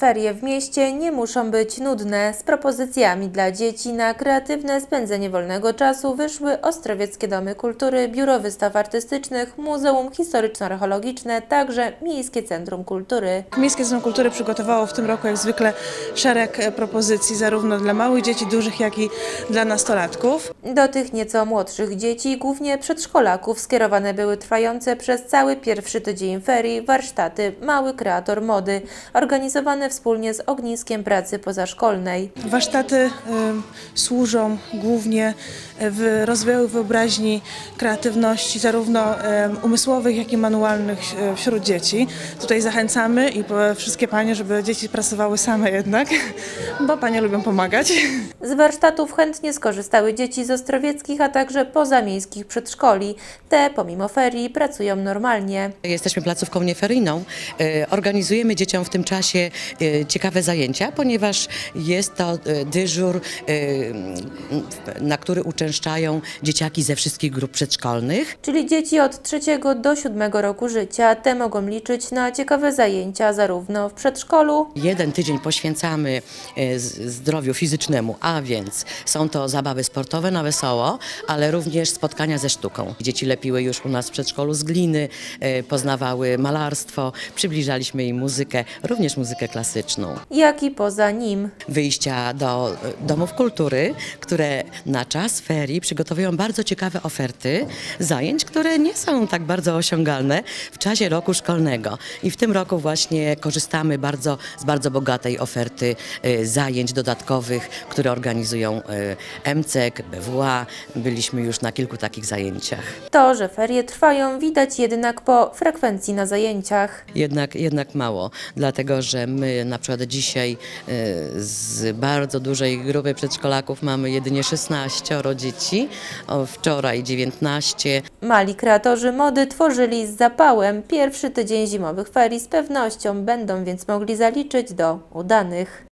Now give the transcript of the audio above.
Ferie w mieście nie muszą być nudne. Z propozycjami dla dzieci na kreatywne spędzenie wolnego czasu wyszły Ostrowieckie Domy Kultury, Biuro Wystaw Artystycznych, Muzeum Historyczno-Archeologiczne, także Miejskie Centrum Kultury. Miejskie Centrum Kultury przygotowało w tym roku jak zwykle szereg propozycji zarówno dla małych dzieci, dużych, jak i dla nastolatków. Do tych nieco młodszych dzieci, głównie przedszkolaków, skierowane były trwające przez cały pierwszy tydzień ferii warsztaty Mały Kreator Mody, organizowane wspólnie z Ogniskiem Pracy Pozaszkolnej. Warsztaty e, służą głównie w rozwoju wyobraźni, kreatywności zarówno e, umysłowych, jak i manualnych e, wśród dzieci. Tutaj zachęcamy i po- wszystkie panie, żeby dzieci pracowały same jednak, bo panie lubią pomagać. Z warsztatów chętnie skorzystały dzieci z ostrowieckich, a także pozamiejskich przedszkoli. Te, pomimo ferii, pracują normalnie. Jesteśmy placówką nieferyjną. E, Organizujemy dzieciom w tym czasie ciekawe zajęcia, ponieważ jest to e, dyżur, m, na który uczęszczają dzieciaki ze wszystkich grup przedszkolnych. Czyli dzieci od 3 do 7 roku życia. Te mogą liczyć na ciekawe zajęcia zarówno w przedszkolu, Jeden tydzień poświęcamy zdrowiu fizycznemu, a więc są to zabawy sportowe na wesoło, ale również spotkania ze sztuką. Dzieci lepiły już u nas w przedszkolu z gliny, poznawały malarstwo, przybliżaliśmy im muzykę, również muzykę klasyczną. Jak i poza nim. wyjścia do e, domów kultury, które na czas ferii przygotowują bardzo ciekawe oferty zajęć, które nie są tak bardzo osiągalne w czasie roku szkolnego. I w tym roku właśnie korzystamy bardzo z bardzo bogatej oferty e, zajęć dodatkowych, które organizują e, MCEK, BWA. Byliśmy już na kilku takich zajęciach. To, że ferie trwają, widać jednak po frekwencji na zajęciach. Jednak, jednak mało, dlatego że my na przykład dzisiaj e, z bardzo dużej grupy przedszkolaków mamy jedynie 16 dzieci, wczoraj 19. Mali kreatorzy mody tworzyli z zapałem. Pierwszy tydzień zimowych ferii z pewnością będą więc mogli zaliczyć do udanych.